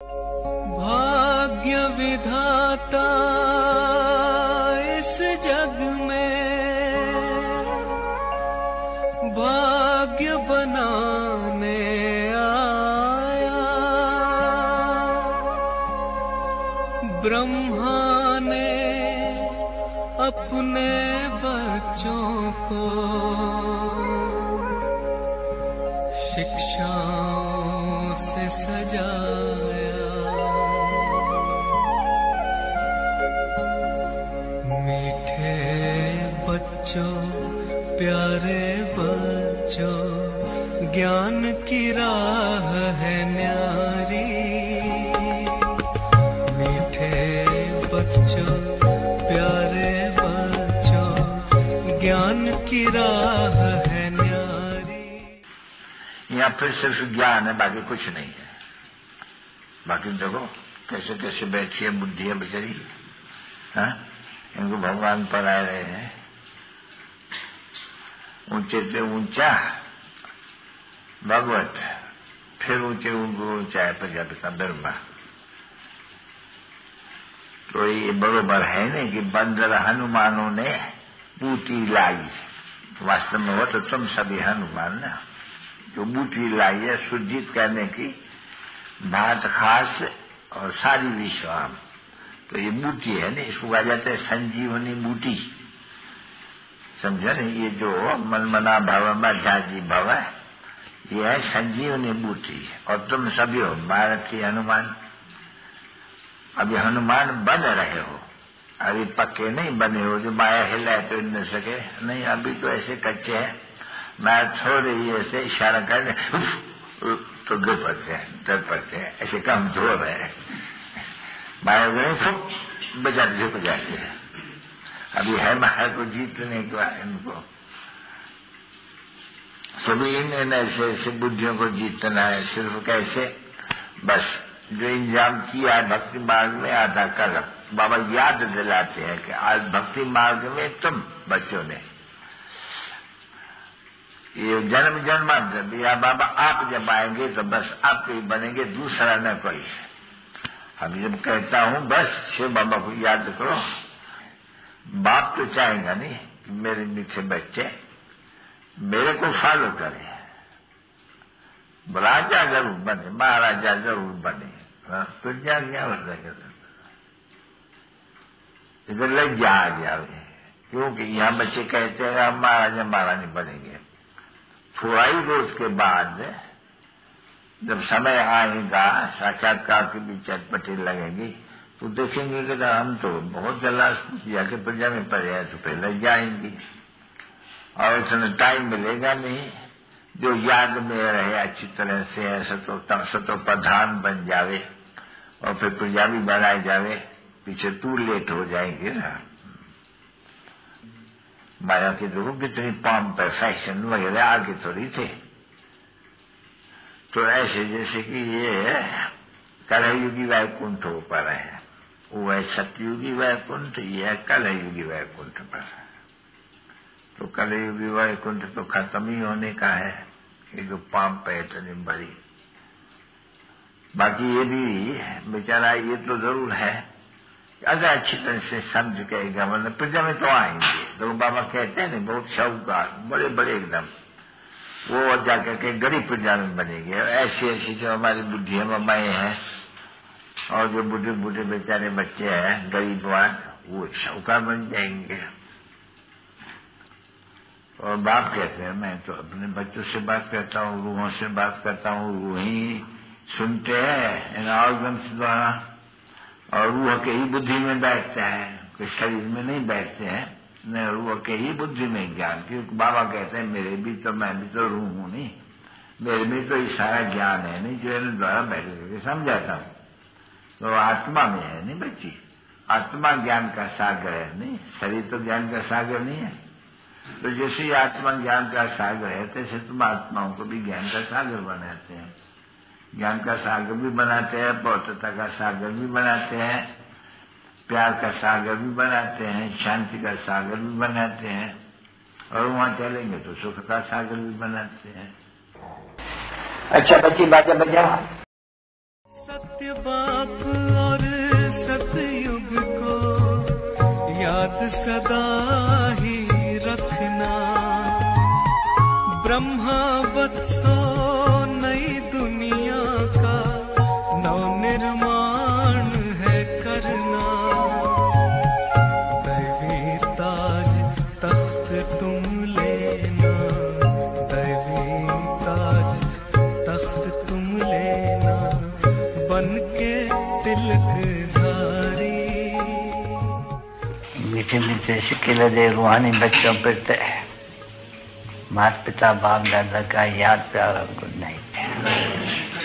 भाग्य विधाता इस जग में भाग्य बनाने आया। ब्रह्मा ने अपने बच्चों को शिक्षाओं से सजाया बच्चों प्यारे बच्चों ज्ञान की राह है न्यारी। मीठे बच्चों, प्यारे बच्चों, ज्ञान की राह है न्यारी। यहाँ फिर सिर्फ़ ज्ञान है, बाकी कुछ नहीं है। बाकी देखो कैसे कैसे बैठी है, बुद्धि है बेचारी। हाँ? इनको भगवान पर आए रहे हैं। ऊँचे से ऊँचा भगवत, फिर ऊँचे ऊँचा है प्रजापिता ब्रह्मा तो ये बरोबर है नहीं कि बंदर हनुमानों ने बूटी लाई। वास्तव में हो तो तुम सभी हनुमान ना, जो बूटी लाई है सुजित करने की भात खास और सारी विश्वाम। तो ये बूटी है ना इसको कहा जाता है संजीवनी बूटी। समझो ना ये जो मनमना भव मझाजी भव है, ये है संजीवनी बूटी। और तुम सभी हो, भारत की हनुमान। अभी हनुमान बन रहे हो। अभी पक्के नहीं बने हो, जो माया हिलाए तो न सके। नहीं, अभी तो ऐसे कच्चे हैं। मैं थोड़े ही ऐसे इशारा कर तो गिर पड़ते हैं, डर पड़ते हैं। ऐसे कमज़ोर है। माया सब बजाते झुक जाते हैं। अभी है माया को जीतने का इनको। सभी इन इन ऐसे ऐसे बुद्धियों को जीतना है, सिर्फ़ कैसे? बस जो इंजाम किया भक्ति मार्ग में आधा कल बाबा याद दिलाते हैं कि आज भक्ति मार्ग में तुम बच्चों ने ये जन्म जन्मांतर या बाबा आप जब आएँगे तो बस आप ही बनेंगे, दूसरा न कोई अब जब कहता हूँ, बस शिव बाबा को याद करो। बाप तो चाहेगा नहीं कि मेरे मीठे बच्चे, मेरे को फॉलो करें। राजा ज़रूर बने, महाराजा ज़रूर बने। तो प्रजा क्या बताएगा इधर लज्जा आ गया क्योंकि यहाँ बच्चे कहते हैं हम महाराजा, महारानी बनेंगे। थोड़ा ही रोज के बाद जब समय आएगा, साक्षात्कार की भी चटपटी लगेगी। तो देखेंगे कि हम तो बहुत जलाश जाके प्रजा में पड़े हैं तो पहले जाएँगे। और इतना टाइम मिलेगा नहीं। जो याद में रहे, अच्छी तरह से सतो सतो प्रधान बन जावे और फिर प्रजा भी बनाए जावे, पीछे तू लेट हो जाएँगे ना। माया के देखो कितनी पंप है फ़ैशन वगैरह आगे थोड़ी थे। तो ऐसे जैसे कि ये कलयुगी ऊपर है वो है। सतयुगी वैकुंठ ये है कलयुगी वैकुंठ पर तो कलयुगी वैकुंठ तो खत्म ही होने का है, ये जो पंप है इतनी बड़ी। बाकी ये भी बेचारा ये तो ज़रूर है। अगर अच्छी तरह से समझ के मतलब प्रजा में तो आएँगे। तो बाबा कहते हैं ना, बहुत शौकार बड़े बड़े एकदम। वो जाकर के गरीब प्रजा में बनेगी। ऐसी ऐसी जो हमारी बुढ़िया ममाएँ हैं और जो बूढ़े बूढ़े बेचारे बच्चे हैं, गरीब गरीबवान वो शौकार बन जाएँगे। और बाप कहते हैं, मैं तो अपने बच्चों से बात करता हूँ, रूहों से बात करता हूँ, रूह ही सुनते हैं, इन ऑर्गन्स द्वारा। और रूह के ही बुद्धि में बैठते हैं कोई शरीर में नहीं बैठते हैं, न रूह के ही बुद्धि में ज्ञान। क्योंकि बाबा कहते हैं, मेरे भी तो मैं भी तो रूह हूँ, नहीं। मेरे में तो सारा ज्ञान है, नहीं जो इन द्वारा बैठ करके समझाता हूँ। तो आत्मा में है, नहीं बच्ची? आत्मा ज्ञान का सागर है, नहीं? शरीर तो ज्ञान का सागर नहीं है। तो जैसे ही आत्मा ज्ञान का सागर है, तैसे तुम आत्माओं को भी ज्ञान का सागर बनाते हैं। ज्ञान का सागर भी बनाते हैं पौत्रता का सागर भी बनाते हैं, प्यार का सागर भी बनाते हैं, शांति का सागर भी बनाते हैं, और वहाँ चलेंगे तो सुख का सागर भी बनाते हैं। अच्छा बच्ची, बाजा बजा बाप और मीठे सिक्के रूहानी बच्चों पर तय माता पिता बाप दादा का याद प्यार और गुड नाइट